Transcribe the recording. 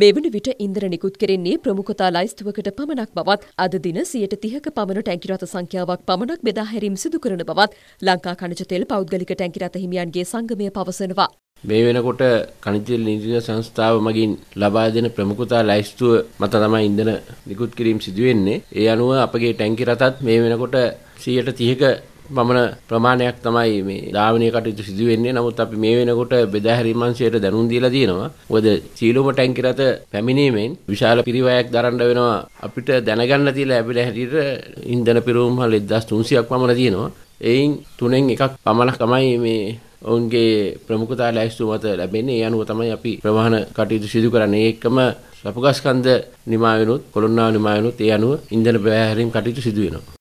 මේ වන විට ඉන්ධන නිකුත් කෙරෙන්නේ ප්‍රමුඛතා ලයිස්තුවකට පමණක් බවත් අද දින සියයට තිහක පමණ ටැංකිරත සංඛ්‍යාවක් පමණක් බෙදා හැරීම් සිදු කරන බවත් ලංකා කණජ තෙල් පෞද්ගලික ටැංකිරත හිමියන්ගේ සංගමය පවසනවා. මේ වෙනකොට කනිතෙල් නීතිය සංස්ථාව මගින් ලබා දෙන ප්‍රමුඛතා ලැයිස්තුව මත තමයි ඉන්ධන නිකුත් කිරීම සිදු වෙන්නේ. ඒ අනුව අපගේ ටැංකි රටත් මේ වෙනකොට 130ක පමණ ප්‍රමාණයක් තමයි මේ ධාවනීය කටයුතු සිදු වෙන්නේ. නමුත් අපි මේ වෙනකොට බෙදා හැරීම් අංශයට දැනුම් දීලා තියෙනවා. මොකද සීලොම ටැංකි රට පැමිණීමෙන් විශාල පිරිවැයක් දරන්න වෙනවා. අපිට දැනගන්න තියලා ලැබිලා හැටියට ඉන්ධන පිරවුම් වල 1300ක් පමණ තියෙනවා. එයින් තුනෙන් එකක් පමණක් තමයි මේ ඔවුන්ගේ ප්‍රමුඛතා ලැයිස්තු මත ලැබෙන්නේ. ඒ අනුව තමයි අපි ප්‍රවාහන කටයුතු සිදු කරන්නේ. ඒකම සපුගස්කන්ධ නිමා වෙනුත් කොළොන්නාව නිමා වෙනුත් ඒ අනුව ඉන්ධන බැහැරීම් කටයුතු සිදු වෙනවා.